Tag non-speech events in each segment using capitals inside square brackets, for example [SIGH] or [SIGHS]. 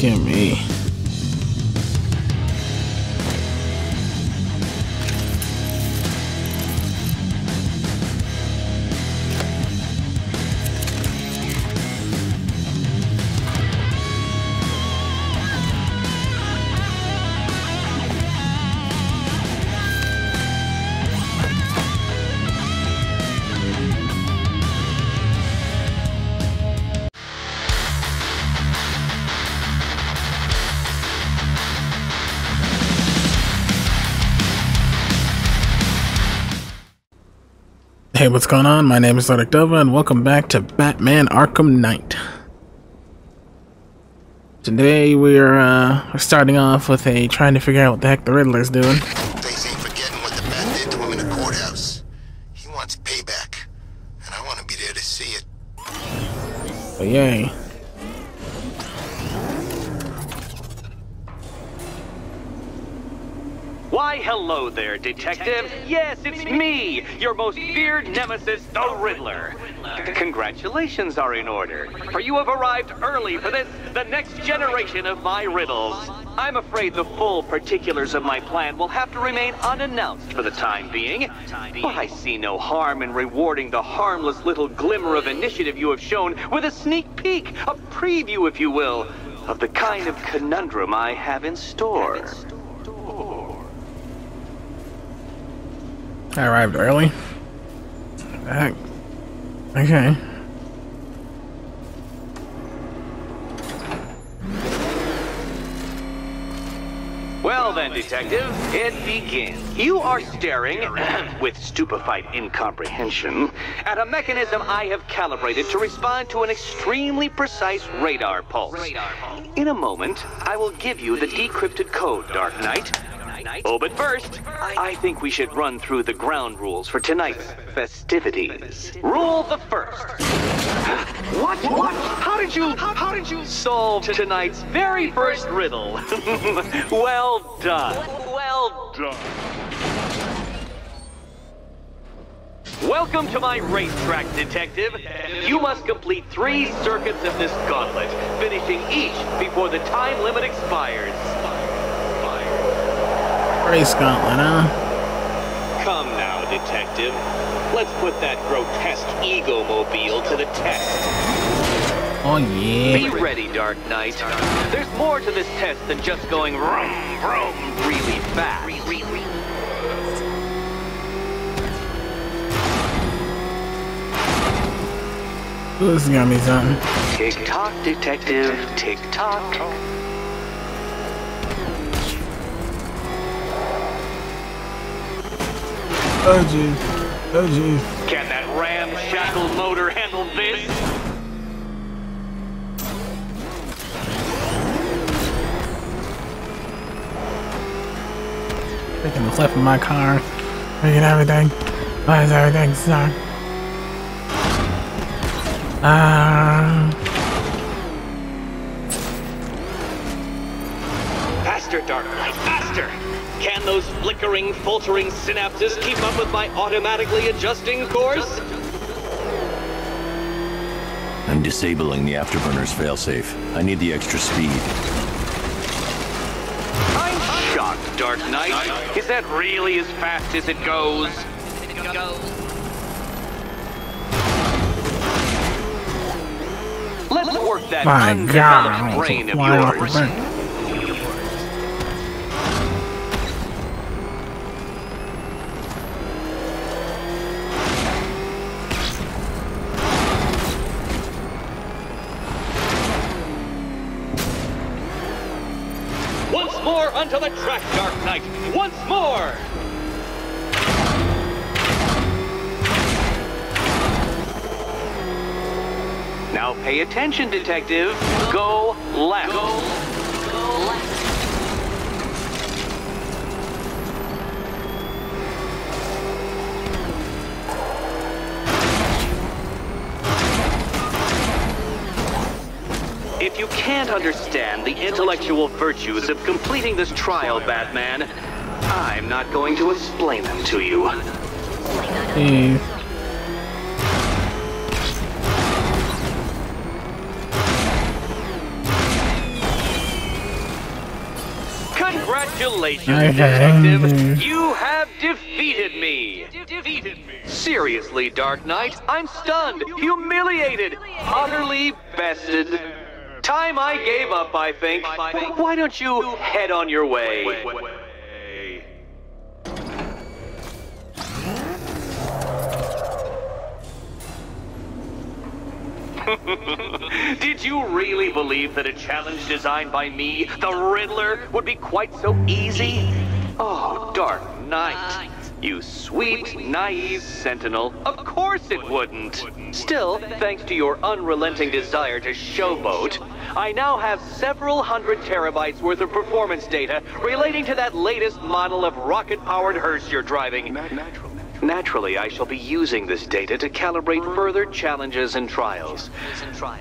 Look at me. Hey, what's going on? My name is Nordic Dovah, and welcome back to Batman Arkham Knight. Today we're uh, starting off with a trying to figure out what the heck the Riddler's doing. Face ain't forgetting what the bat did to him in the courthouse. He wants payback, and I want to be there to see it. But yay. Why, hello there, detective. Yes, it's me, your most feared nemesis, the Riddler. Congratulations are in order, for you have arrived early for this, the next generation of my riddles. I'm afraid the full particulars of my plan will have to remain unannounced for the time being, but I see no harm in rewarding the harmless little glimmer of initiative you have shown with a sneak peek, a preview, if you will, of the kind of conundrum I have in store. I arrived early. Heck. Okay. Well then, detective, it begins. You are staring, [CLEARS THROAT] with stupefied incomprehension, at a mechanism I have calibrated to respond to an extremely precise radar pulse. In a moment, I will give you the decrypted code, Dark Knight. Oh, but first, I think we should run through the ground rules for tonight's festivities. Rule the first. [GASPS] What? What? How did you? How did you solve tonight's very first riddle? [LAUGHS] well done. Well done. Welcome to my racetrack, detective. You must complete three circuits of this gauntlet, finishing each before the time limit expires. Huh? Come now, detective. Let's put that grotesque ego mobile to the test. Oh yeah. Be ready, Dark Knight. There's more to this test than just going vroom, vroom really fast. Ooh, this is gonna be something. Tick tock, detective. Tick tock. Oh jeez. Oh jeez. Can that ramshackle motor handle this? Taking the flip of my car. Making everything. Why is everything stuck? Ah. Faster, Dark Knight, faster! Can those flickering, faltering synapses keep up with my automatically adjusting course? I'm disabling the afterburner's failsafe. I need the extra speed. I'm shocked, Dark Knight. Is that really as fast as it goes? Let's work that My undeveloped God. brain of Flying off the yours. Knight. Once more. Now pay attention, detective. Go left. If can't understand the intellectual virtues of completing this trial, Batman, I'm not going to explain them to you. Congratulations, Detective. You have defeated me. Defeated me. Seriously, Dark Knight, I'm stunned, humiliated, utterly bested. Time I gave up, I think. Why don't you head on your way? [LAUGHS] Did you really believe that a challenge designed by me, the Riddler, would be quite so easy? Oh, Dark Knight. You sweet, naive sentinel. Of course it wouldn't. Still, thanks to your unrelenting desire to showboat, I now have several hundred terabytes worth of performance data relating to that latest model of rocket-powered hearse you're driving. Naturally, I shall be using this data to calibrate further challenges and trials.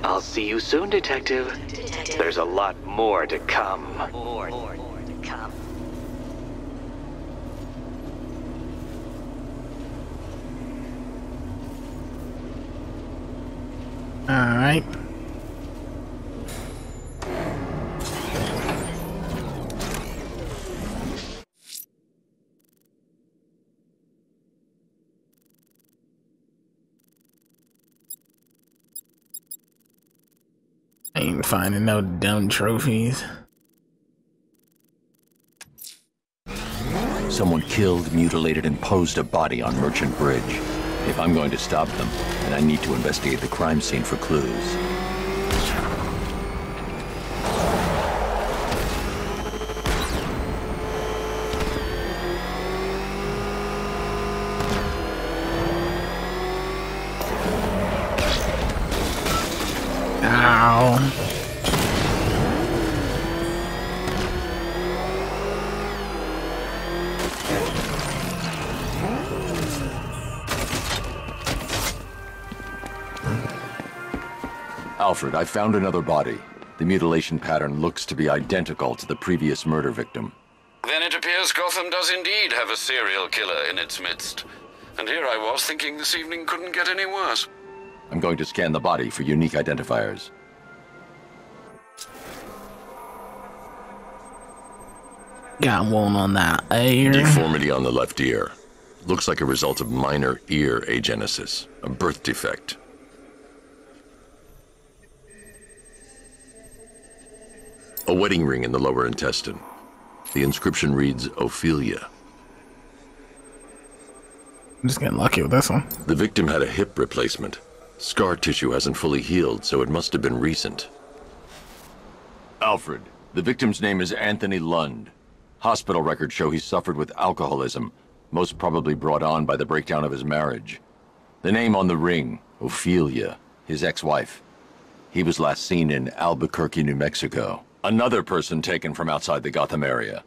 I'll see you soon, Detective. There's a lot more to come. Alright. Ain't finding no dumb trophies. Someone killed, mutilated, and posed a body on Merchant Bridge. If I'm going to stop them, then I need to investigate the crime scene for clues. I found another body. The mutilation pattern looks to be identical to the previous murder victim. Then it appears Gotham does indeed have a serial killer in its midst. And here I was thinking this evening couldn't get any worse. I'm going to scan the body for unique identifiers. Got one on that ear. Deformity on the left ear. Looks like a result of minor ear agenesis, a birth defect. A wedding ring in the lower intestine. The inscription reads Ophelia. I'm just getting lucky with this one. The victim had a hip replacement. Scar tissue hasn't fully healed, so it must have been recent. Alfred, the victim's name is Anthony Lund. Hospital records show he suffered with alcoholism, most probably brought on by the breakdown of his marriage. The name on the ring, Ophelia, his ex-wife. He was last seen in Albuquerque, New Mexico. Another person taken from outside the Gotham area.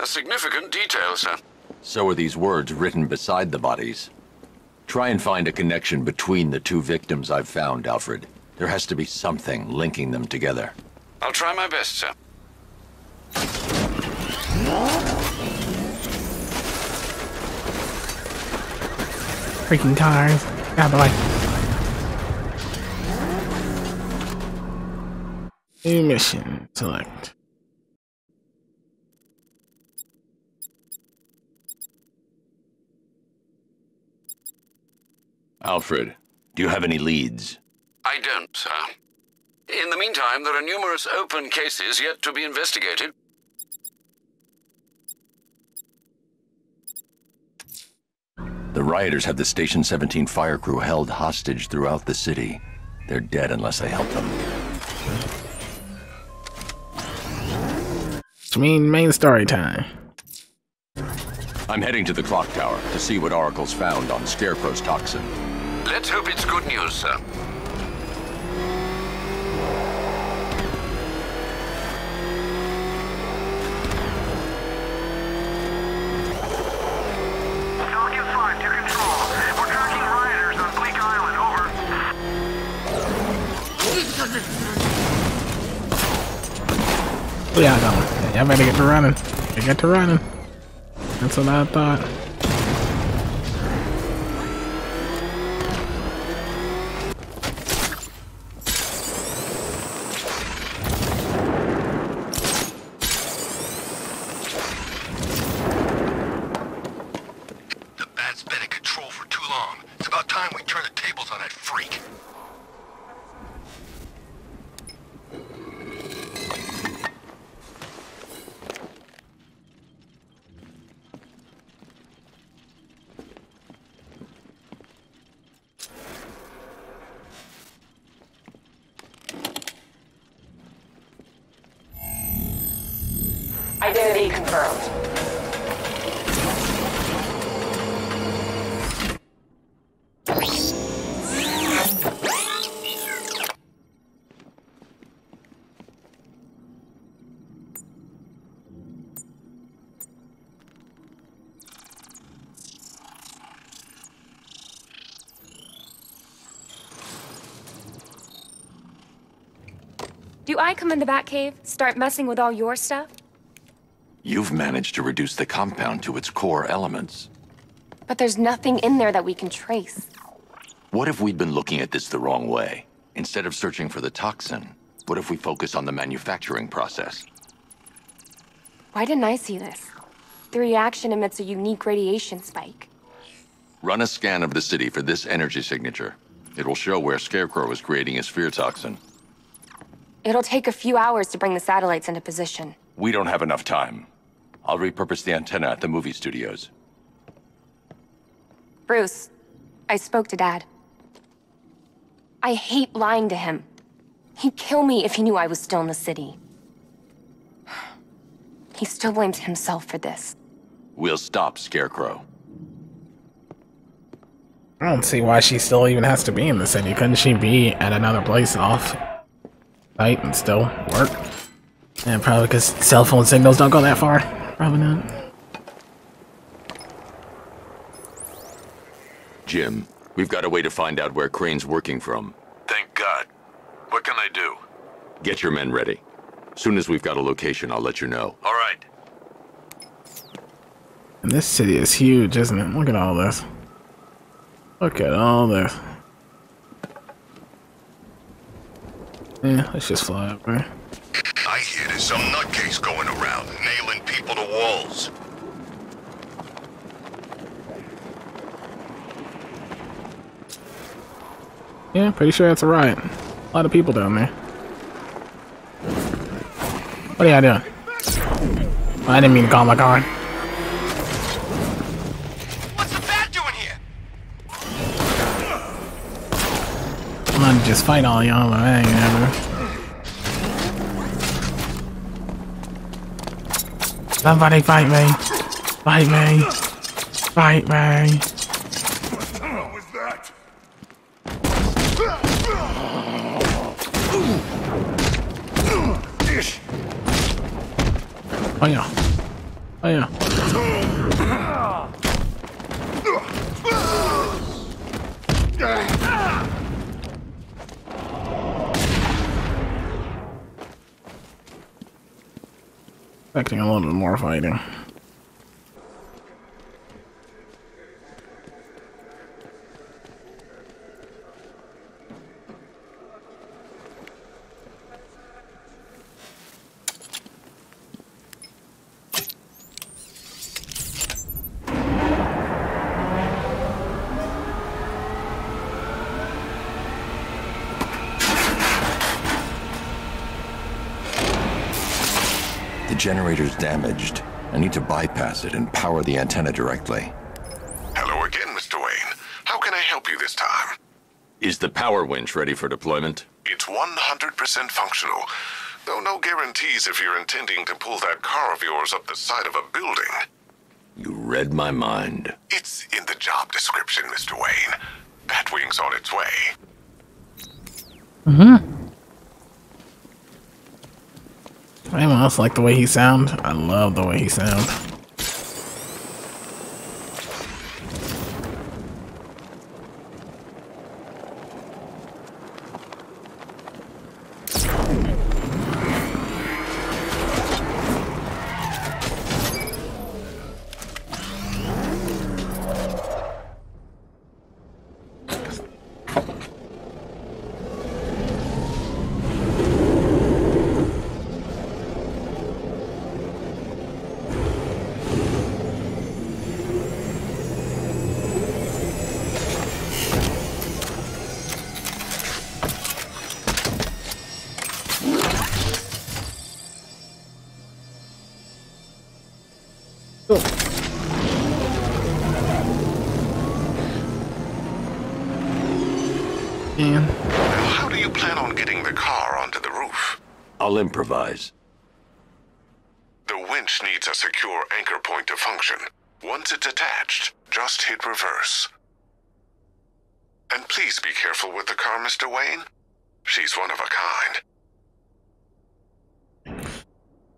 A significant detail, sir. So are these words written beside the bodies. Try and find a connection between the two victims I've found, Alfred. There has to be something linking them together. I'll try my best, sir. Freaking cars. God, boy. New mission. Select. Alfred, do you have any leads? I don't, sir. In the meantime, there are numerous open cases yet to be investigated. The rioters have the Station 17 fire crew held hostage throughout the city. They're dead unless I help them. Which mean main story time. I'm heading to the clock tower to see what Oracle's found on Scarecrow's toxin. Let's hope it's good news, sir. Falcon 5 to control. We're tracking rioters on Bleak Island. Over. Yeah, I got one. Y'all better get to running. I get to running. That's what I thought. The bat's been in control for too long. It's about time we turn the tables on that freak. I come in the Batcave, start messing with all your stuff? You've managed to reduce the compound to its core elements. But there's nothing in there that we can trace. What if we'd been looking at this the wrong way? Instead of searching for the toxin, what if we focus on the manufacturing process? Why didn't I see this? The reaction emits a unique radiation spike. Run a scan of the city for this energy signature. It will show where Scarecrow is creating his fear toxin. It'll take a few hours to bring the satellites into position. We don't have enough time. I'll repurpose the antenna at the movie studios. Bruce, I spoke to Dad. I hate lying to him. He'd kill me if he knew I was still in the city. [SIGHS] He still blames himself for this. We'll stop Scarecrow. I don't see why she still even has to be in the city. Couldn't she be at another place off site and still work? And probably because cell phone signals don't go that far. Probably not. Jim, we've got a way to find out where Crane's working from. Thank God. What can I do? Get your men ready. Soon as we've got a location, I'll let you know. All right. And this city is huge, isn't it? Look at all this. Look at all this. Yeah, let's just fly up there. I hear there's some nutcase going around, nailing people to walls. Yeah, pretty sure that's a riot. A lot of people down there. What are y'all doing? Oh, I didn't mean to call my car. What's the bat doing here? I'm gonna just fight all y'all, but I ain't never. Somebody fight me! Fight me! Fight me! What was that? Oh yeah. Oh yeah. Expecting a little bit more fighting. The generator's damaged. I need to bypass it and power the antenna directly. Hello again, Mr. Wayne. How can I help you this time? Is the power winch ready for deployment? It's 100% functional. Though no guarantees if you're intending to pull that car of yours up the side of a building. You read my mind. It's in the job description, Mr. Wayne. Batwing's on its way. Anyone else like the way he sound? I love the way he sound.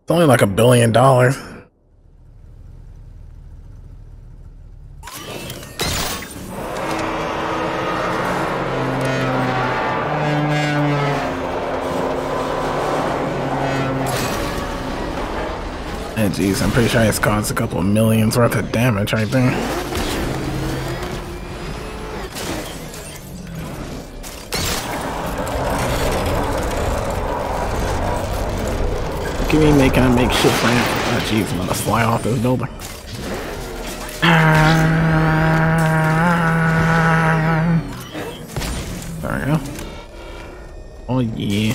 It's only like a billion dollars. And geez, I'm pretty sure it's caused a couple of millions worth of damage right there. Give me making a makeshift ramp. Oh jeez, I'm gonna fly off this building. There we go. Oh yeah.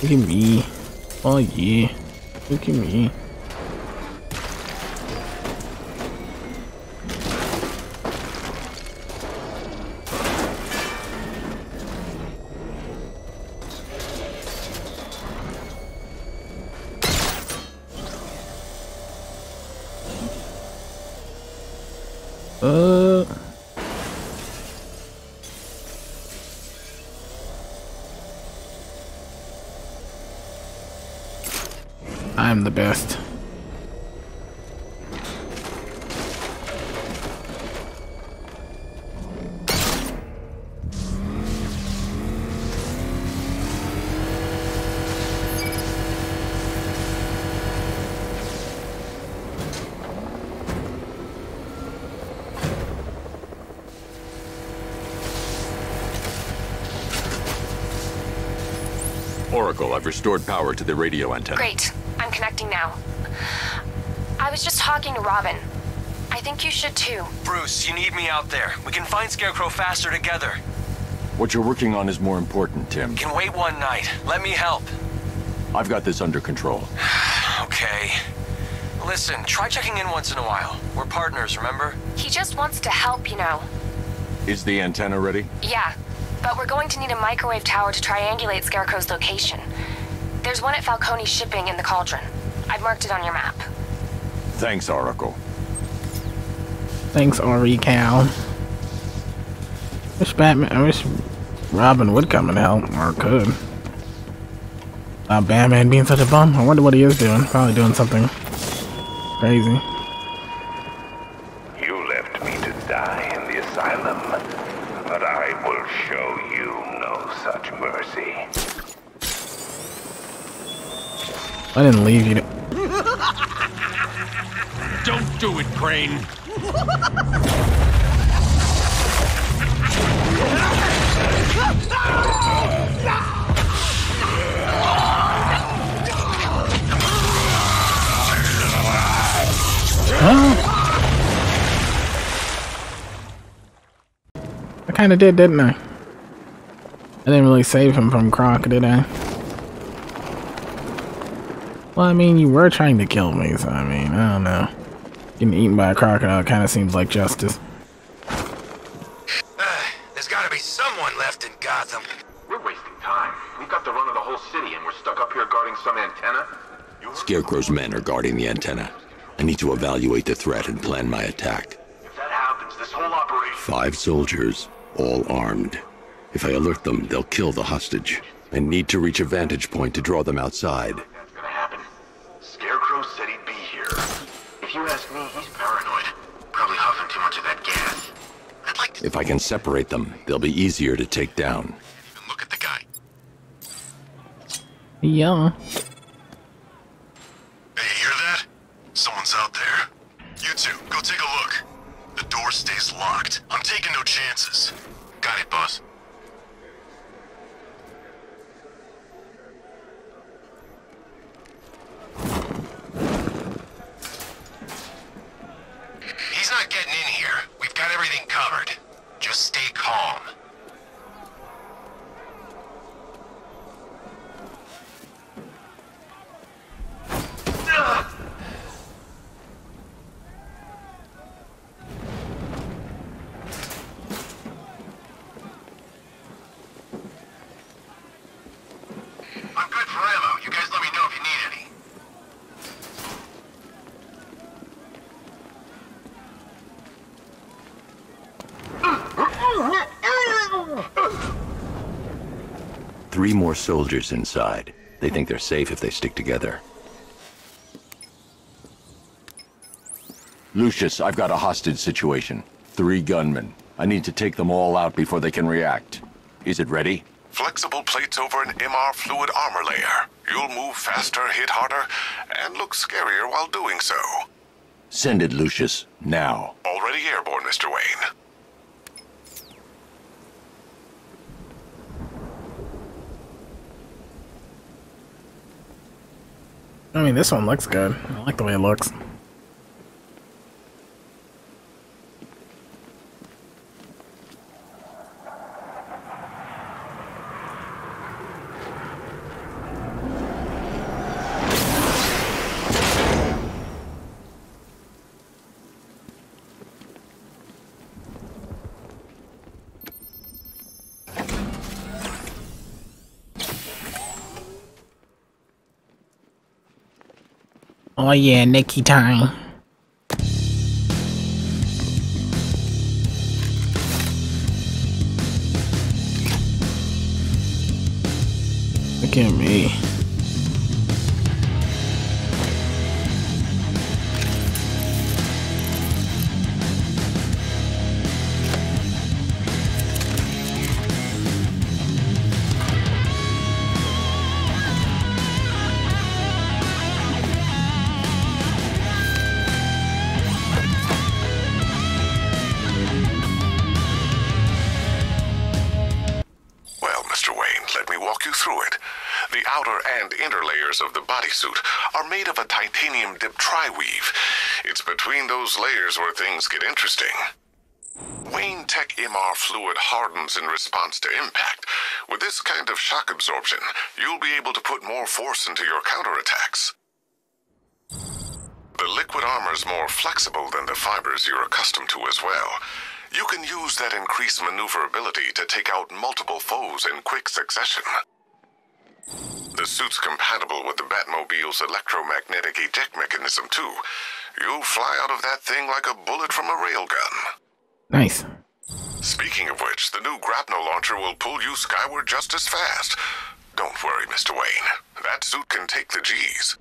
Look at me. Oh yeah. Look at me. Restored power to the radio antenna. Great. I'm connecting now. I was just talking to Robin. I think you should too. Bruce, you need me out there. We can find Scarecrow faster together. What you're working on is more important, Tim. Can wait one night. Let me help. I've got this under control. [SIGHS] Okay. Listen, try checking in once in a while. We're partners, remember? He just wants to help, you know. Is the antenna ready? Yeah, but we're going to need a microwave tower to triangulate Scarecrow's location. There's one at Falcone Shipping in the Cauldron. I've marked it on your map. Thanks, Oracle. Thanks, Ori Cal. Wish Batman, I wish Robin would come and help, or could. Uh, Batman being such a bum. I wonder what he is doing. Probably doing something crazy. You left me to die in the asylum, but I will show you no such mercy. I didn't leave you. To Don't do it, Crane. I kind of did, didn't I? I didn't really save him from Croc, did I? Well, I mean, you were trying to kill me, so I mean, I don't know. Getting eaten by a crocodile kind of seems like justice. [SIGHS] There's gotta be someone left in Gotham. We're wasting time. We've got the run of the whole city, and we're stuck up here guarding some antenna. Scarecrow's men are guarding the antenna. I need to evaluate the threat and plan my attack. If that happens, this whole operation. Five soldiers, all armed. If I alert them, they'll kill the hostage. I need to reach a vantage point to draw them outside. I can separate them, they'll be easier to take down. look at the guy. Yeah. Hey, you hear that? Someone's out there. You two, go take a look. The door stays locked. I'm taking no chances. Got it, boss. He's not getting in here. We've got everything covered. Just stay calm. Three more soldiers inside. They think they're safe if they stick together. Lucius, I've got a hostage situation. Three gunmen. I need to take them all out before they can react. Is it ready? Flexible plates over an MR fluid armor layer. You'll move faster, hit harder, and look scarier while doing so. Send it, Lucius. Now. Already airborne, Mr. Wayne. I mean, this one looks good. I like the way it looks. Oh yeah, Nikki time. Look at me. It's between those layers where things get interesting. Wayne Tech MR fluid hardens in response to impact. With this kind of shock absorption, you'll be able to put more force into your counterattacks. The liquid armor's more flexible than the fibers you're accustomed to as well. You can use that increased maneuverability to take out multiple foes in quick succession. The suit's compatible with the Batmobile's electromagnetic eject mechanism, too. You'll fly out of that thing like a bullet from a railgun. Nice. Speaking of which, the new grapnel launcher will pull you skyward just as fast. Don't worry, Mr. Wayne. That suit can take the G's.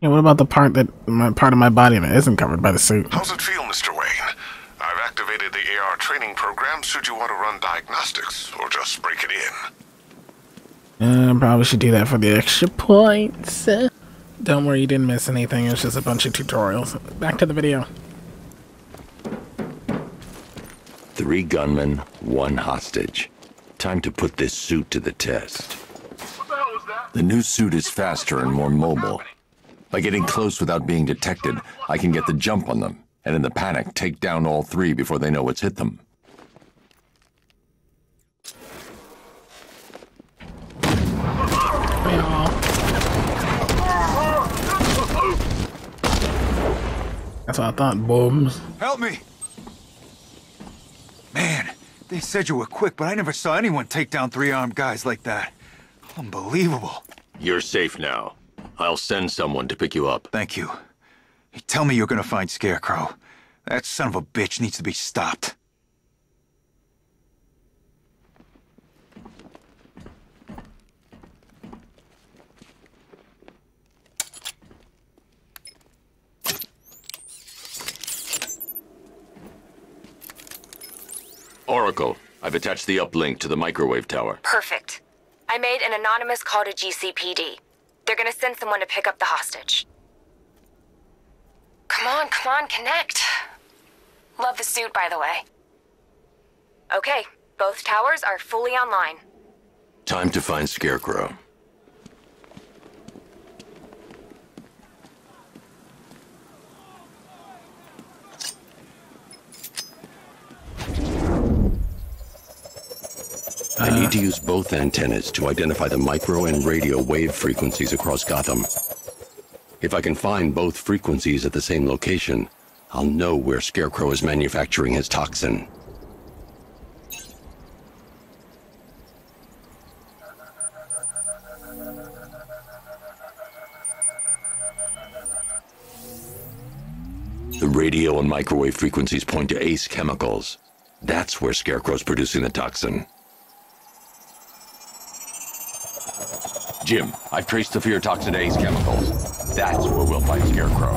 Yeah, what about the part that my part of my body that isn't covered by the suit? How's it feel, Mr. Wayne? I've activated the AR training program should you want to run diagnostics, or just break it in. Uh, probably should do that for the extra points. Don't worry, you didn't miss anything. It's just a bunch of tutorials. Back to the video. Three gunmen, one hostage. Time to put this suit to the test. The new suit is faster and more mobile. By getting close without being detected, I can get the jump on them, and in the panic, take down all three before they know what's hit them. That's what I thought, booms. Help me! Man, they said you were quick, but I never saw anyone take down three armed guys like that. Unbelievable. You're safe now. I'll send someone to pick you up. Thank you. Hey, tell me you're gonna find Scarecrow. That son of a bitch needs to be stopped. Oracle, I've attached the uplink to the microwave tower. Perfect. I made an anonymous call to GCPD. They're gonna send someone to pick up the hostage. Come on, come on, connect. Love the suit, by the way. Okay, both towers are fully online. Time to find Scarecrow. I need to use both antennas to identify the micro and radio wave frequencies across Gotham. If I can find both frequencies at the same location, I'll know where Scarecrow is manufacturing his toxin. The radio and microwave frequencies point to Ace Chemicals. That's where Scarecrow's producing the toxin. Jim, I've traced the fear toxin to Ace Chemicals. That's where we'll find Scarecrow.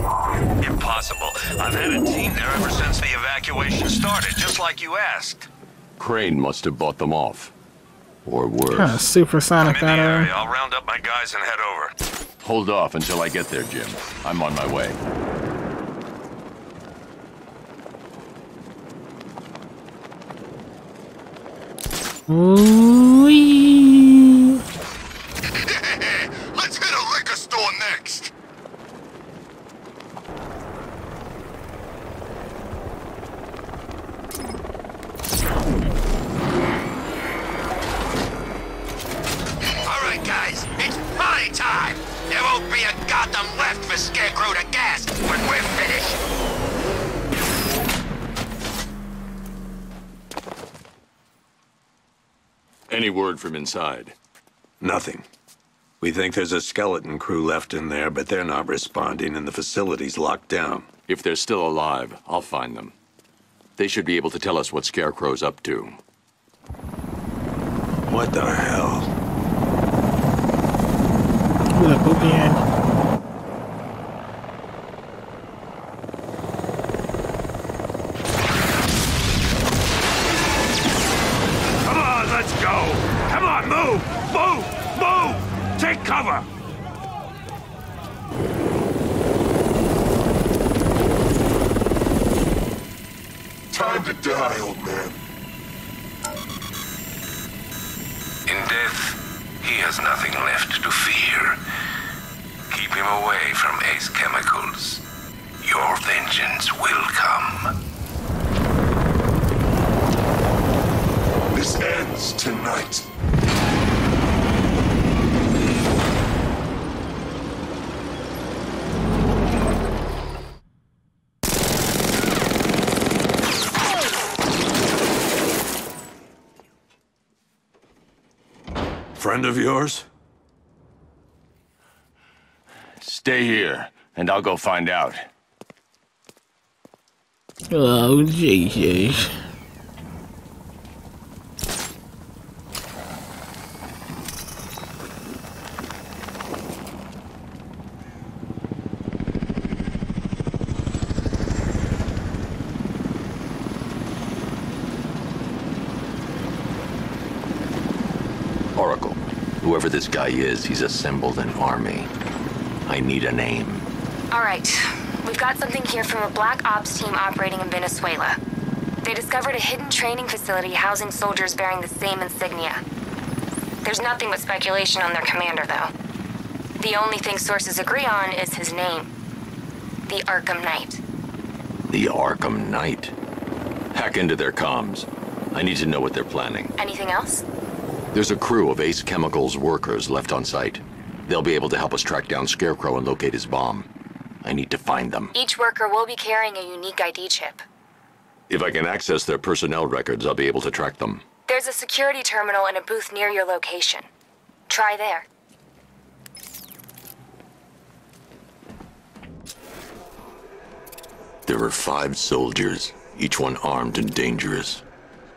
Impossible. I've had a team there ever since the evacuation started, just like you asked. Crane must have bought them off. Or worse. Kind of supersonic I'm in the area. I'll round up my guys and head over. Hold off until I get there, Jim. I'm on my way. Ooh-wee. Let's hit a liquor store next. All right, guys, it's party time. There won't be a Gotham left for Scarecrow to gas when we're finished. Any word from inside? Nothing. We think there's a skeleton crew left in there, but they're not responding and the facility's locked down. If they're still alive, I'll find them. They should be able to tell us what Scarecrow's up to. What the hell? Who the poopy head? Of yours? Stay here, and I'll go find out. Oh, Jesus. Oracle, whoever this guy is, he's assembled an army. I need a name. All right. We've got something here from a Black Ops team operating in Venezuela. They discovered a hidden training facility housing soldiers bearing the same insignia. There's nothing but speculation on their commander, though. The only thing sources agree on is his name. The Arkham Knight. The Arkham Knight. Hack into their comms. I need to know what they're planning. Anything else? There's a crew of Ace Chemicals workers left on site. They'll be able to help us track down Scarecrow and locate his bomb. I need to find them. Each worker will be carrying a unique ID chip. If I can access their personnel records, I'll be able to track them. There's a security terminal in a booth near your location. Try there. There are five soldiers, each one armed and dangerous.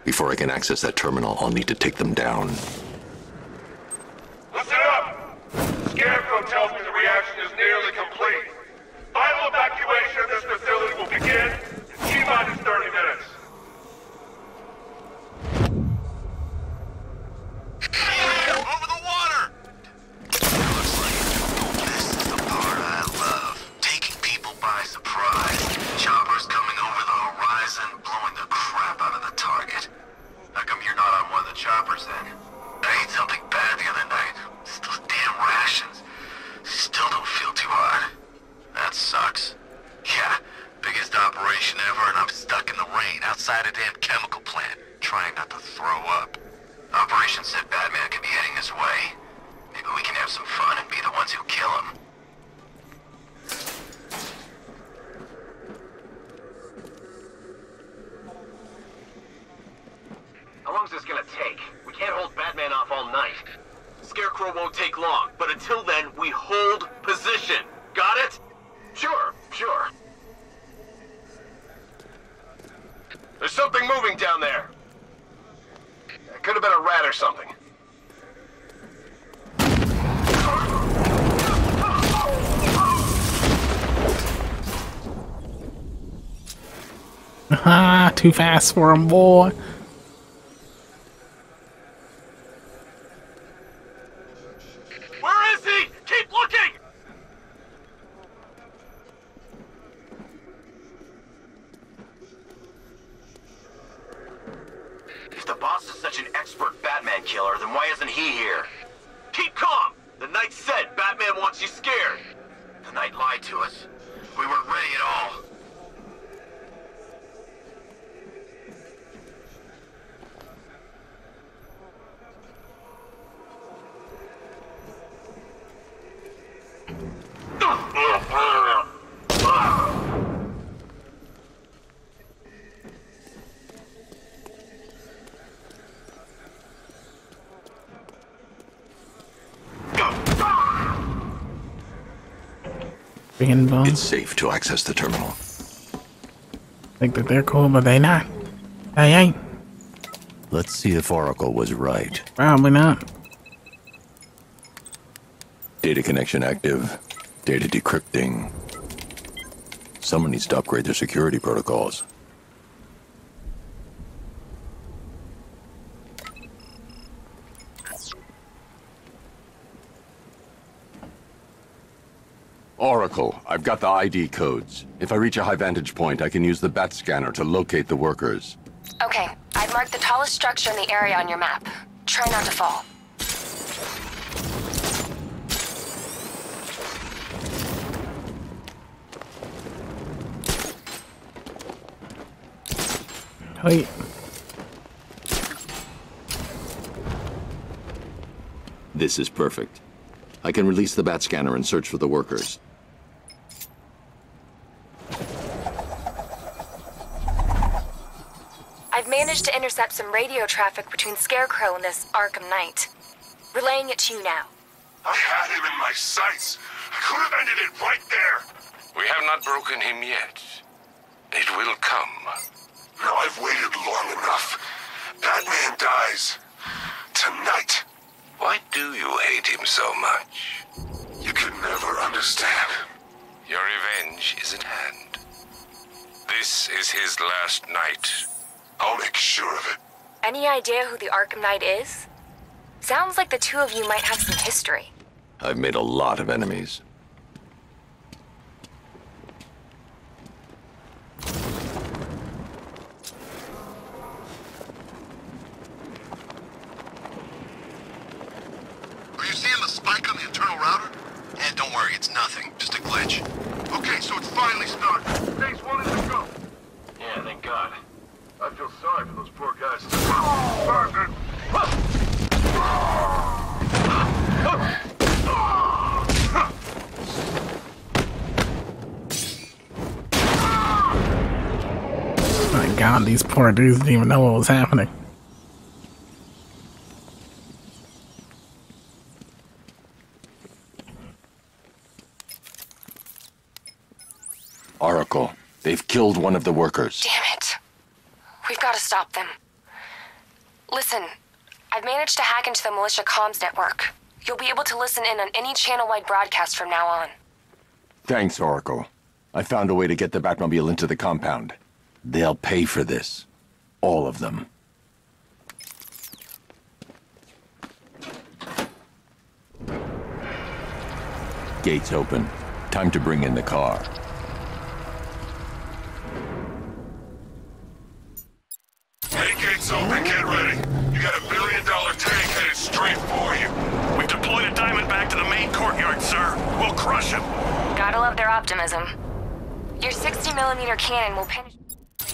Before I can access that terminal, I'll need to take them down. Listen up! Scarecrow tells me the reaction is nearly complete. Final evacuation of this facility will begin in T-minus 30 minutes. Choppers then? I ate something bad the other night. Still damn rations. Still don't feel too hot. That sucks. Yeah, biggest operation ever and I'm stuck in the rain outside a damn chemical plant, trying not to throw up. Operation said Batman could be heading this way. Maybe we can have some fun and be the ones who kill him. How long's this gonna take? We can't hold Batman off all night. Scarecrow won't take long, but until then, we hold position. Got it? Sure, sure. There's something moving down there. It could have been a rat or something. Ah, [LAUGHS] too fast for him, boy. Being bum. It's safe to access the terminal. Think that they're cool, but they not. They ain't. Let's see if Oracle was right. Probably not. Data connection active. Data decrypting. Someone needs to upgrade their security protocols. Oracle, I've got the ID codes. If I reach a high vantage point, I can use the bat scanner to locate the workers. Okay, I've marked the tallest structure in the area on your map. Try not to fall. Wait. This is perfect. I can release the bat scanner and search for the workers. Managed to intercept some radio traffic between Scarecrow and this Arkham Knight. Relaying it to you now. I had him in my sights. I could have ended it right there. We have not broken him yet. It will come. Now I've waited long enough. Batman dies. Tonight. Why do you hate him so much? You can never understand. Your revenge is at hand. This is his last night. I'll make sure of it. Any idea who the Arkham Knight is? Sounds like the two of you might have some history. I've made a lot of enemies. Are you seeing the spike on the internal router? And don't worry, it's nothing. Just a glitch. Okay, so it's finally started. Phase one is a go. Yeah, thank God. I feel sorry for those poor guys. Sergeant! My god, these poor dudes didn't even know what was happening. Oracle, they've killed one of the workers. Damn it. We've got to stop them. Listen, I've managed to hack into the militia comms network. You'll be able to listen in on any channel-wide broadcast from now on. Thanks, Oracle. I found a way to get the Batmobile into the compound. They'll pay for this. All of them. Gates open. Time to bring in the car. Main gates open, get ready. You got a billion dollar tank headed straight for you. We've deployed a diamond back to the main courtyard, sir. We'll crush him. Gotta love their optimism. Your 60 millimeter cannon will penetrate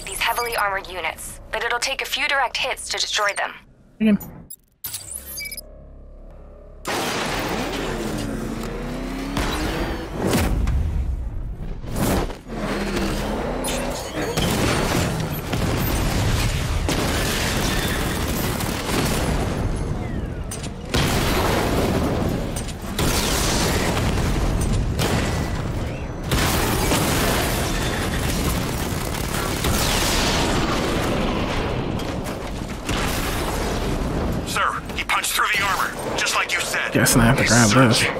these heavily armored units, but it'll take a few direct hits to destroy them. Again. Guess this.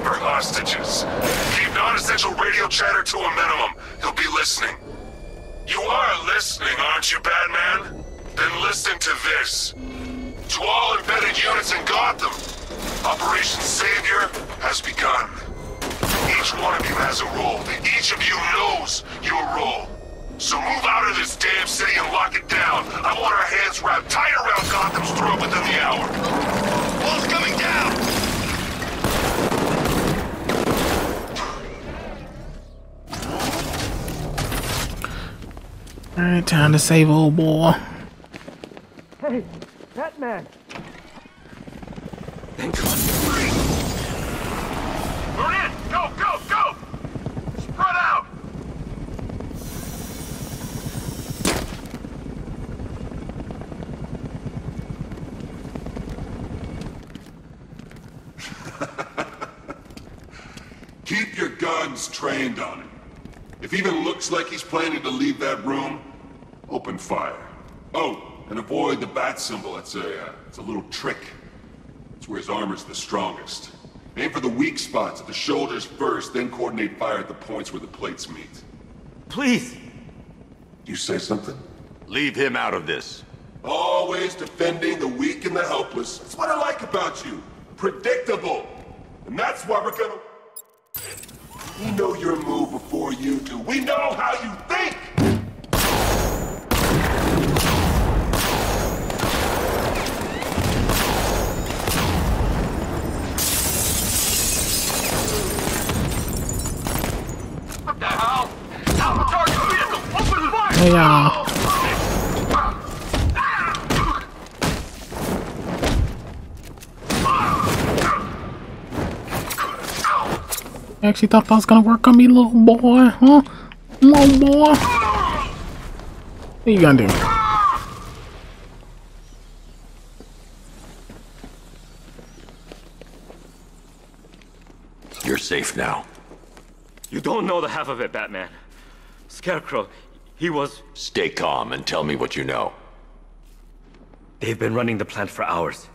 Time to save old boy. Hey, Batman! We're in! Go, go, go! Spread out! [LAUGHS] Keep your guns trained on him. If even looks like he's planning to leave that room, open fire. Oh, and avoid the bat symbol. It's a, uh, it's a little trick. It's where his armor's the strongest. Aim for the weak spots at the shoulders first, then coordinate fire at the points where the plates meet. Please! You say something? Leave him out of this. Always defending the weak and the helpless. That's what I like about you. Predictable. And that's why we're gonna... We know your move before you do. We know how you think! What the hell? Target vehicle! Open fire! Hey, y'all. You actually thought that was gonna work on me, little boy, huh? Little boy. What you gonna do? You're safe now. You don't know the half of it, Batman. Scarecrow, he was... Stay calm and tell me what you know. They've been running the plant for hours.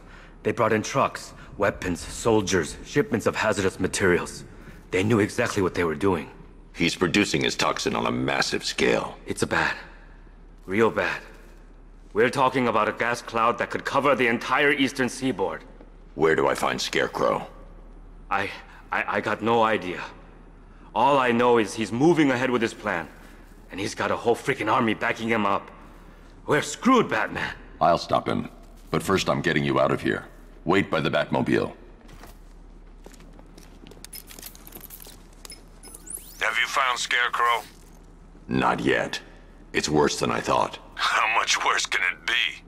They brought in trucks, weapons, soldiers, shipments of hazardous materials. They knew exactly what they were doing. He's producing his toxin on a massive scale. It's a bad. Real bad. We're talking about a gas cloud that could cover the entire eastern seaboard. Where do I find Scarecrow? I... I, I got no idea. All I know is he's moving ahead with his plan. And he's got a whole freaking army backing him up. We're screwed, Batman. I'll stop him. But first I'm getting you out of here. Wait by the Batmobile. Have you found Scarecrow? Not yet. It's worse than I thought. [LAUGHS] How much worse can it be?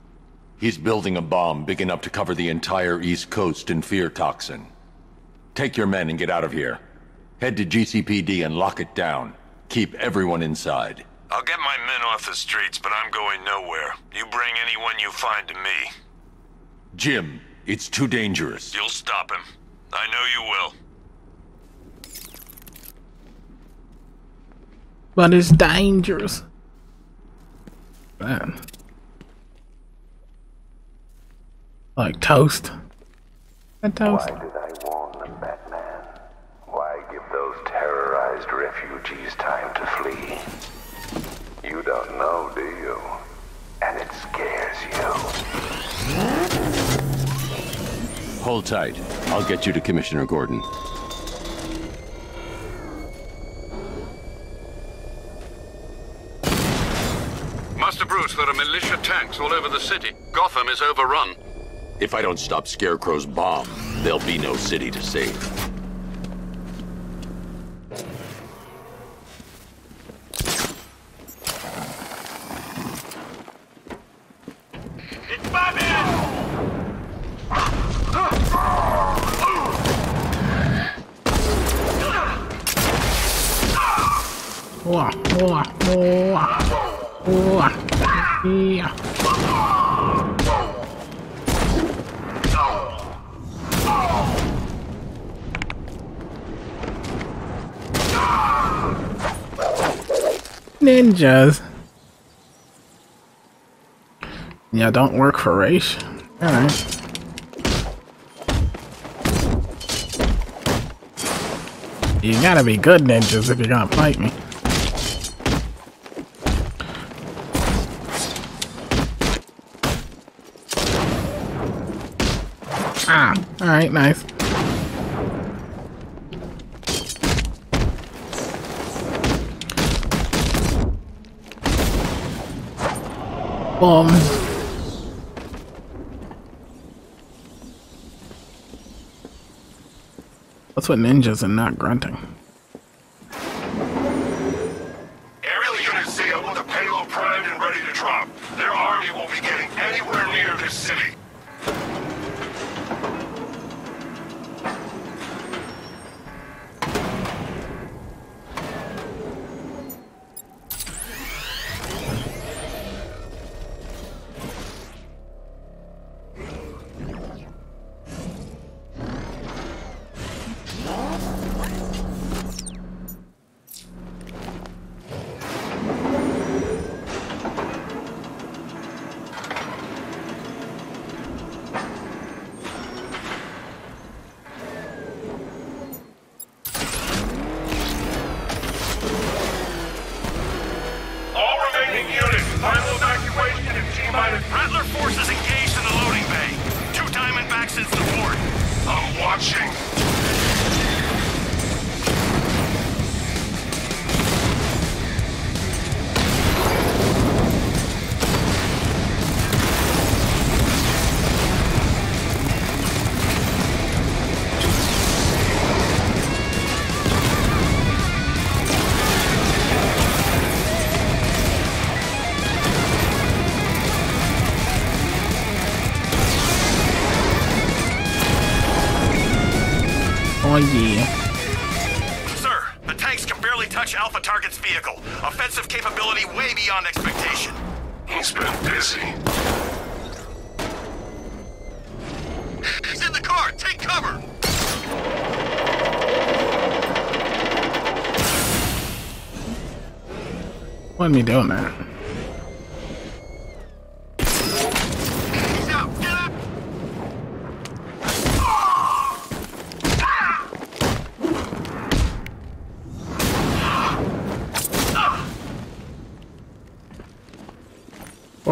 He's building a bomb big enough to cover the entire East Coast in fear toxin. Take your men and get out of here. Head to GCPD and lock it down. Keep everyone inside. I'll get my men off the streets, but I'm going nowhere. You bring anyone you find to me. Jim, it's too dangerous. You'll stop him. I know you will. But it's dangerous. Man. Like toast. And toast. Why did I warn them, Batman? Why give those terrorized refugees time to flee? You don't know, do you? And it scares you. Hold tight. I'll get you to Commissioner Gordon. Master Bruce, there are militia tanks all over the city. Gotham is overrun. If I don't stop Scarecrow's bomb, there'll be no city to save. It's Batman! Wah, wah, wah, wah. Yeah. Ninjas. Yeah, don't work for race. Alright. You gotta be good ninjas if you're gonna fight me. Ah, alright, nice. Boom. That's what ninjas and not grunting.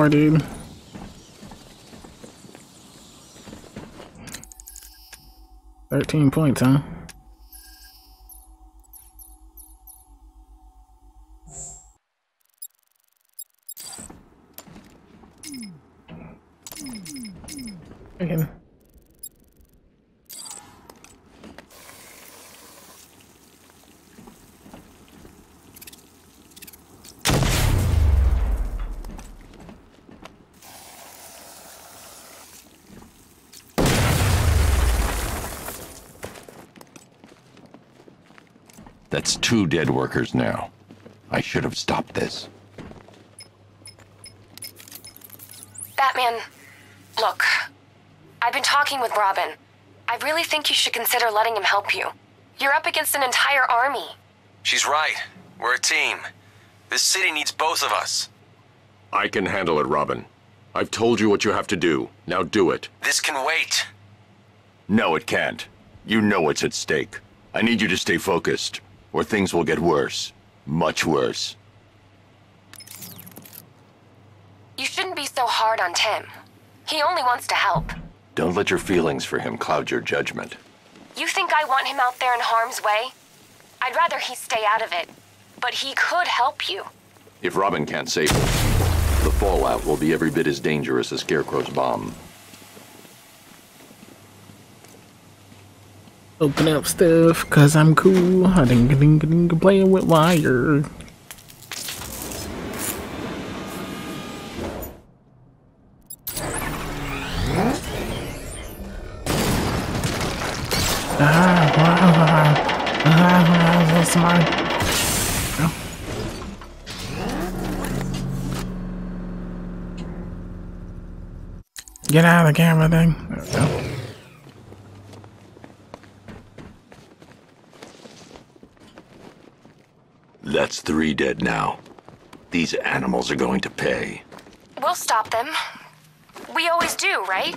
Poor dude. Thirteen points, huh? Again. That's two dead workers now. I should have stopped this. Batman, look. I've been talking with Robin. I really think you should consider letting him help you. You're up against an entire army. She's right. We're a team. This city needs both of us. I can handle it, Robin. I've told you what you have to do. Now do it. This can wait. No, it can't. You know what's at stake. I need you to stay focused, or things will get worse. Much worse. You shouldn't be so hard on Tim. He only wants to help. Don't let your feelings for him cloud your judgment. You think I want him out there in harm's way? I'd rather he stay out of it. But he could help you. If Robin can't save him, the fallout will be every bit as dangerous as Scarecrow's bomb. Open up stuff, cause I'm cool. I ding ding ding playing with wire. Get out of the camera thing. There we go. That's three dead now. These animals are going to pay. We'll stop them. We always do, right?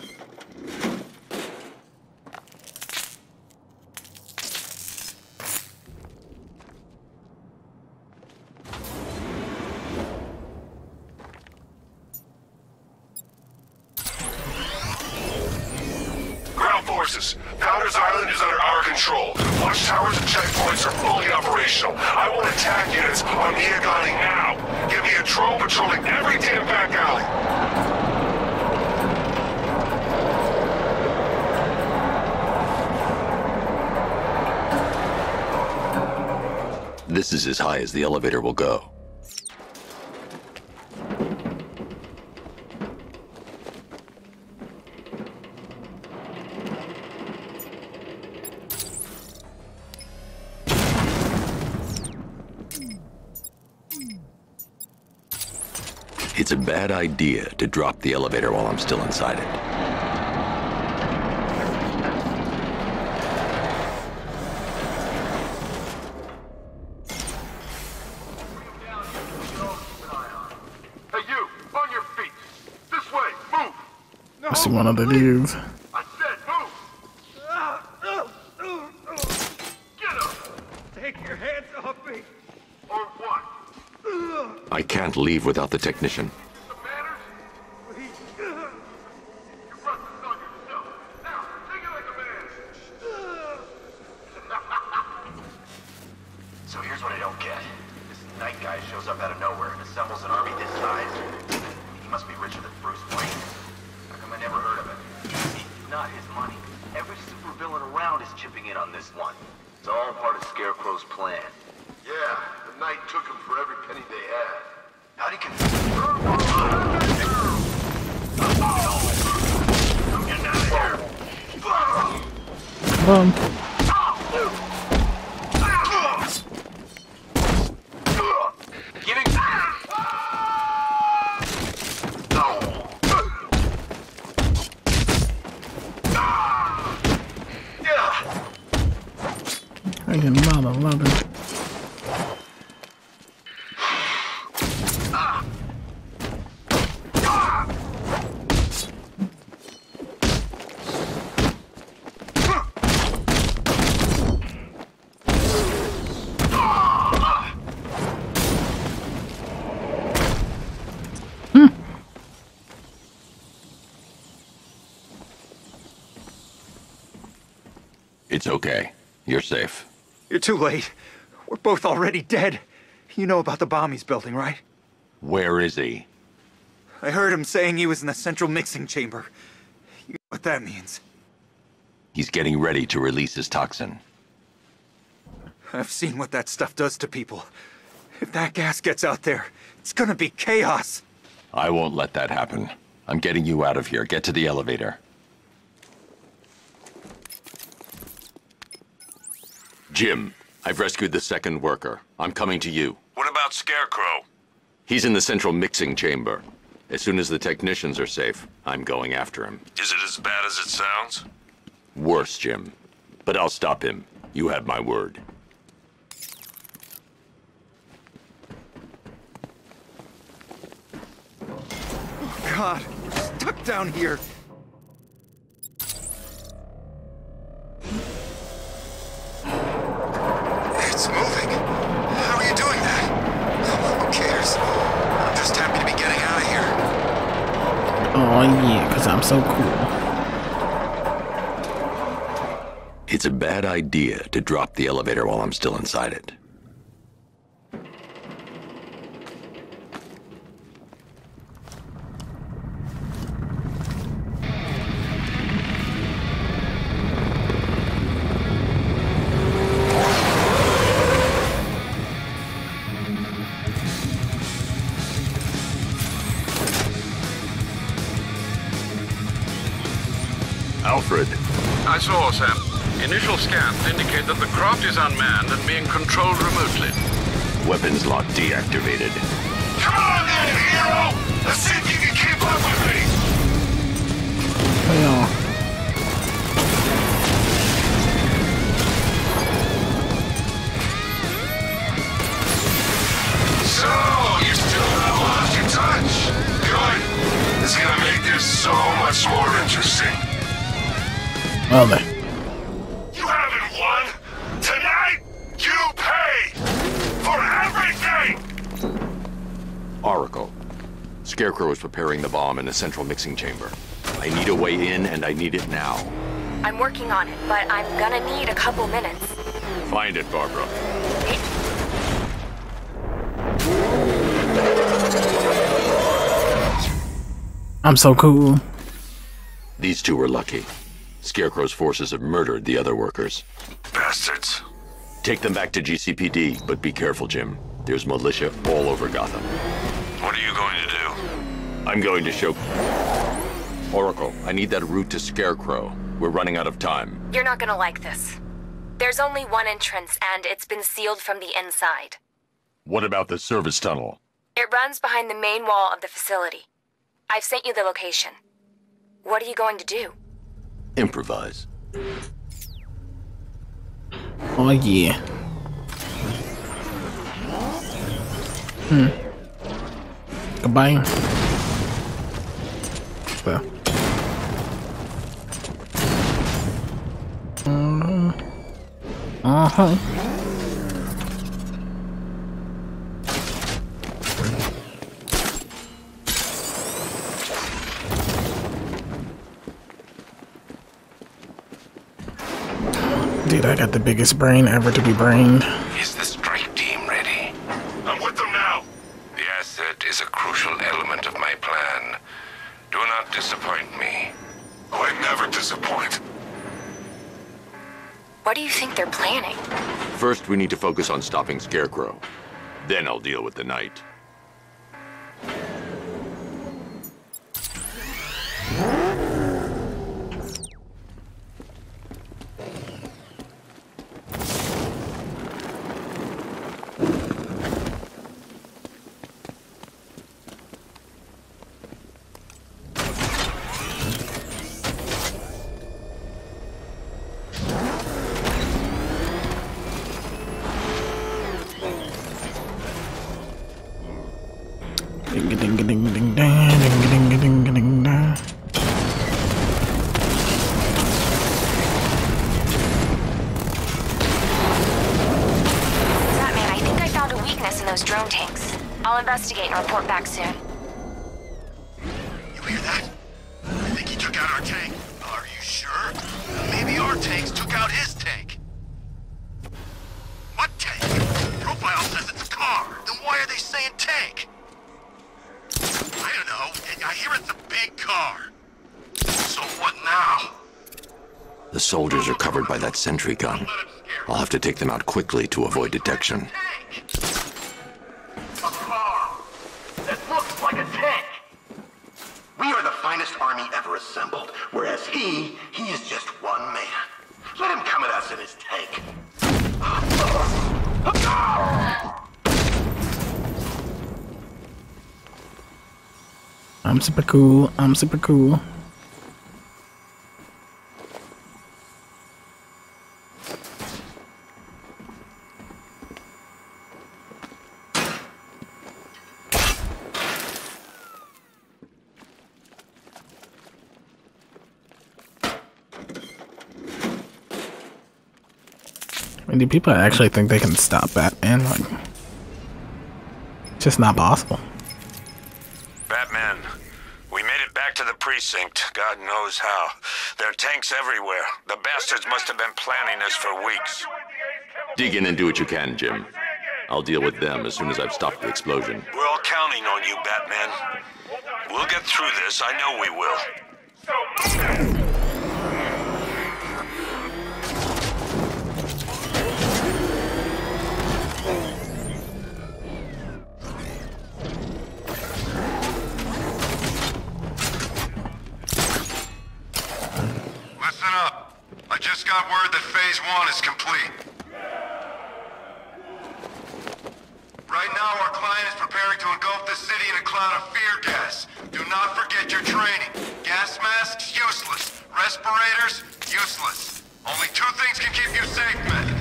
As the elevator will go. It's a bad idea to drop the elevator while I'm still inside it. I see one of the dudes. I said move! Get up! Take your hands off me! Or what? I can't leave without the technician. So here's what I don't get. This Knight guy shows up out of nowhere and assembles an army this size. He must be richer than Bruce Wayne. How come I never heard of him? It's not his money. Every supervillain around is chipping in on this one. It's all part of Scarecrow's plan. Yeah, the Knight took him for every penny they had. How'd he con- Bum. I can mother love it. It's okay. You're safe. You're too late. We're both already dead. You know about the bomb he's building, right? Where is he? I heard him saying he was in the central mixing chamber. You know what that means. He's getting ready to release his toxin. I've seen what that stuff does to people. If that gas gets out there, it's gonna be chaos. I won't let that happen. I'm getting you out of here. Get to the elevator. Jim, I've rescued the second worker. I'm coming to you. What about Scarecrow? He's in the central mixing chamber. As soon as the technicians are safe, I'm going after him. Is it as bad as it sounds? Worse, Jim. But I'll stop him. You have my word. Oh, God, we're stuck down here. So cool. It's a bad idea to drop the elevator while I'm still inside it. Unmanned and being controlled remotely. weapons lock deactivated. Come on then, hero! Let's see if you can keep up with preparing the bomb in the central mixing chamber. I need a way in, and I need it now. I'm working on it, but I'm gonna need a couple minutes. Find it, Barbara. I'm so cool. These two were lucky. Scarecrow's forces have murdered the other workers. Bastards. Take them back to GCPD, but be careful, Jim. There's militia all over Gotham. I'm going to show... Oracle, I need that route to Scarecrow. We're running out of time. You're not gonna like this. There's only one entrance, and it's been sealed from the inside. What about the service tunnel? It runs behind the main wall of the facility. I've sent you the location. What are you going to do? Improvise. Oh yeah. Hmm. Goodbye. Well. Uh huh. Dude, I got the biggest brain ever to be brained. Is the strike team ready? I'm with them now. The asset is a crucial element of my plan. Do not disappoint me. Oh, I never disappoint. What do you think they're planning? First, we need to focus on stopping Scarecrow. Then I'll deal with the Knight. Car. So what now? The soldiers are covered by that sentry gun. I'll have to take them out quickly to avoid detection. I'm super cool. I'm super cool. I mean, do people actually think they can stop Batman? Like, it's just not possible. Batman, we made it back to the precinct. God knows how. There are tanks everywhere. The bastards must have been planning this for weeks. Dig in and do what you can, Jim. I'll deal with them as soon as I've stopped the explosion. We're all counting on you, Batman. We'll get through this. I know we will. Listen up. I just got word that phase one is complete. Right now, our client is preparing to engulf the city in a cloud of fear gas. Do not forget your training. Gas masks, useless. Respirators, useless. Only two things can keep you safe, men.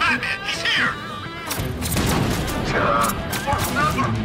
Batman, he's here! Hesitating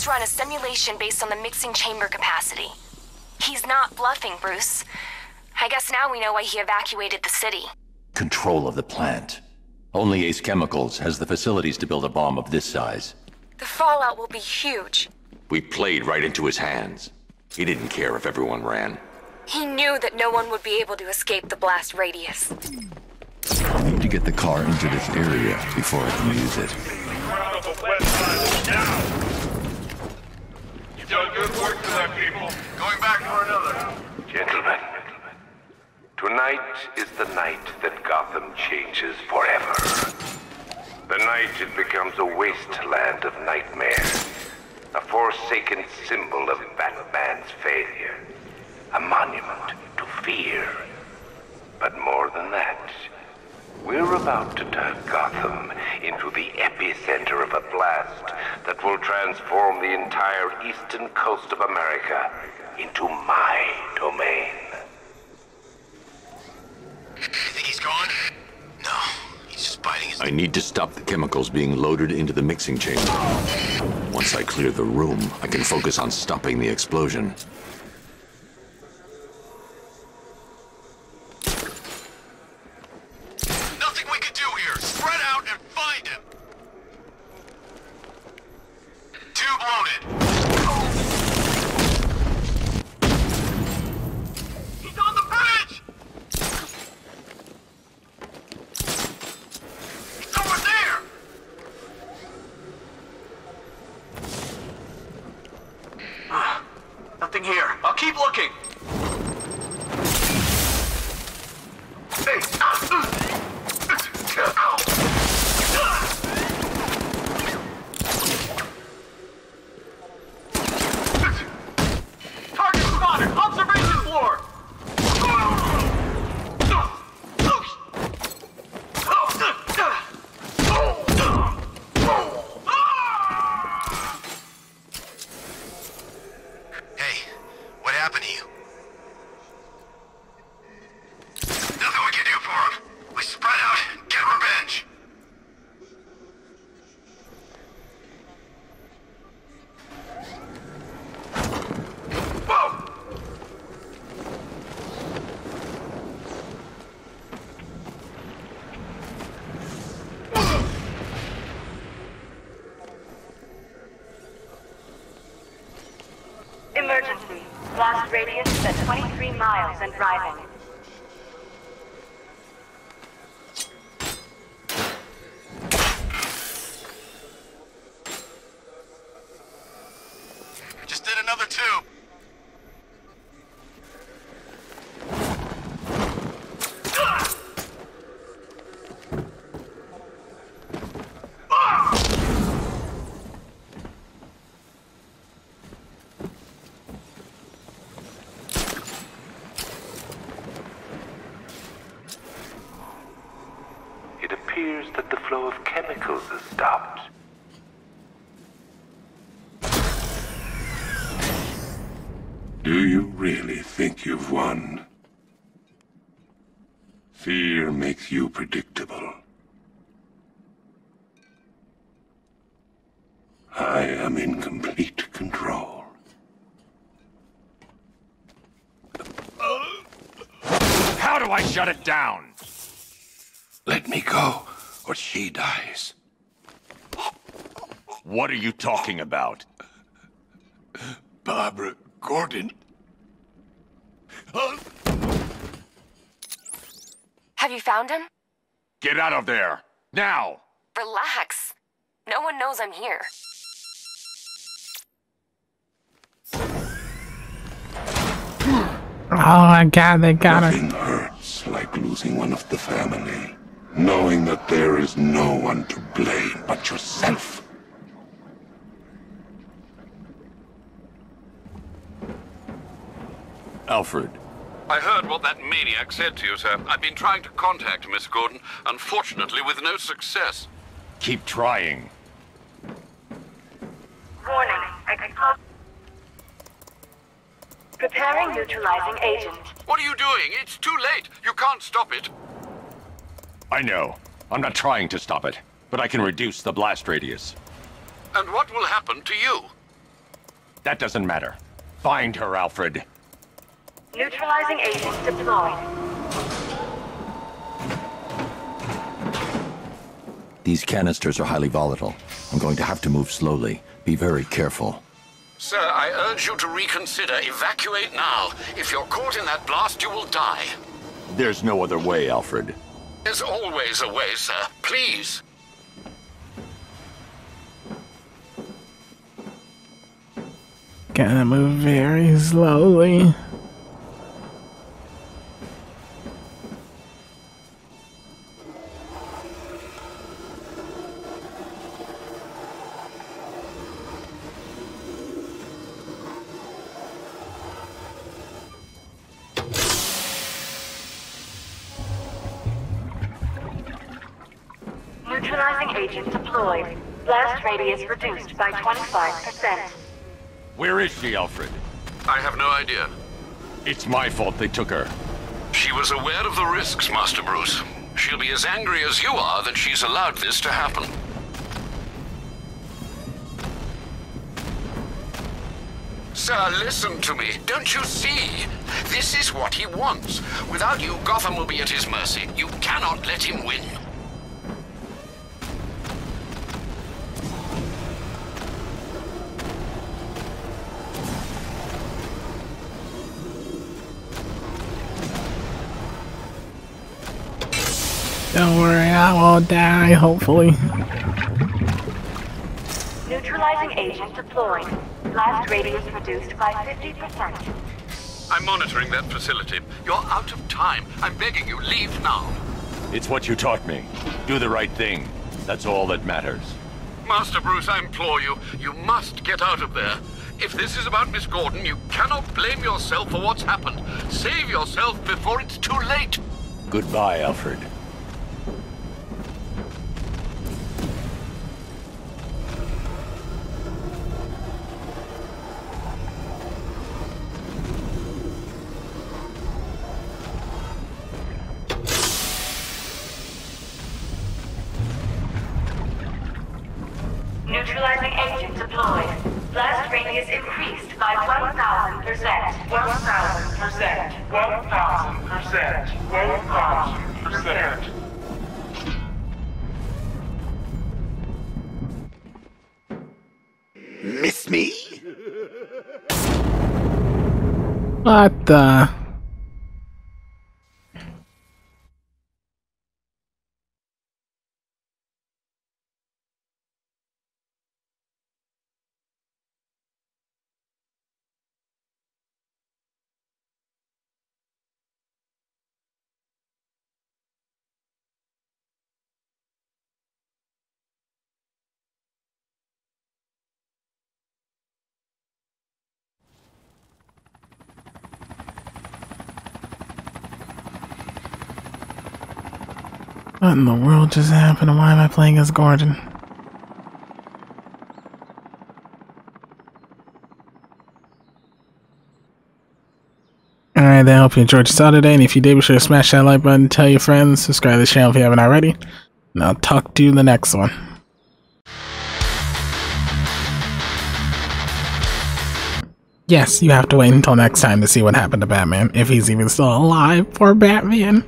just run a simulation based on the mixing chamber capacity. He's not bluffing, Bruce. I guess now we know why he evacuated the city. Control of the plant. Only Ace Chemicals has the facilities to build a bomb of this size. The fallout will be huge. We played right into his hands. He didn't care if everyone ran. He knew that no one would be able to escape the blast radius. I need to get the car into this area before I can use it. Done good work that people. Going back for another. Gentlemen, tonight is the night that Gotham changes forever. The night it becomes a wasteland of nightmares, a forsaken symbol of Batman's failure, a monument to fear. But more than that, we're about to turn Gotham into the epicenter of a blast that will transform the entire eastern coast of America into my domain. You think he's gone? No, he's just biting his... I need to stop the chemicals being loaded into the mixing chamber. Once I clear the room, I can focus on stopping the explosion. Nothing we can do here. Spread out and find him. Tube loaded. He's on the bridge! He's over there! Ah, nothing here. I'll keep looking. Hey! Target spotted! Observation floor! Hey, what happened to you? Nothing we can do for him. We spread out and get revenge. Emergency. Blast radius at 23 miles and rising. Just did another tube. It appears that the flow of chemicals has stopped. Do you really think you've won? Fear makes you predictable. I am in complete control. How do I shut it down? Let me go, or she dies. What are you talking about? Barbara Gordon. Have you found him? Get out of there! Now! Relax. No one knows I'm here. Oh my god, they got her. Nothing hurts like losing one of the family. knowing that there is no one to blame but yourself. Alfred, I heard what that maniac said to you, sir. I've been trying to contact Miss Gordon, unfortunately with no success. keep trying. Warning. Explode. Preparing neutralizing agent. What are you doing? It's too late. You can't stop it. I know. I'm not trying to stop it, but I can reduce the blast radius. And what will happen to you? That doesn't matter. Find her, Alfred. Neutralizing agent deployed. These canisters are highly volatile. I'm going to have to move slowly. Be very careful. Sir, I urge you to reconsider. Evacuate now. If you're caught in that blast, you will die. There's no other way, Alfred. There's always a way, sir. Please. Gotta move very slowly. Agent deployed. Blast radius reduced by 25%. Where is she, Alfred? I have no idea. It's my fault they took her. She was aware of the risks, Master Bruce. She'll be as angry as you are that she's allowed this to happen. Sir, listen to me. Don't you see? This is what he wants. Without you, Gotham will be at his mercy. You cannot let him win. Don't worry, I won't die, hopefully. Neutralizing agent deployed. Blast radius reduced by 50%. I'm monitoring that facility. You're out of time. I'm begging you, leave now. It's what you taught me. Do the right thing. That's all that matters. Master Bruce, I implore you, you must get out of there. If this is about Miss Gordon, you cannot blame yourself for what's happened. Save yourself before it's too late. Goodbye, Alfred. The? What in the world just happened? Why am I playing as Gordon? Alright, I hope you enjoyed your Saturday, and if you did, be sure to smash that like button, tell your friends, subscribe to the channel if you haven't already, and I'll talk to you in the next one. Yes, you have to wait until next time to see what happened to Batman, if he's even still alive for Batman.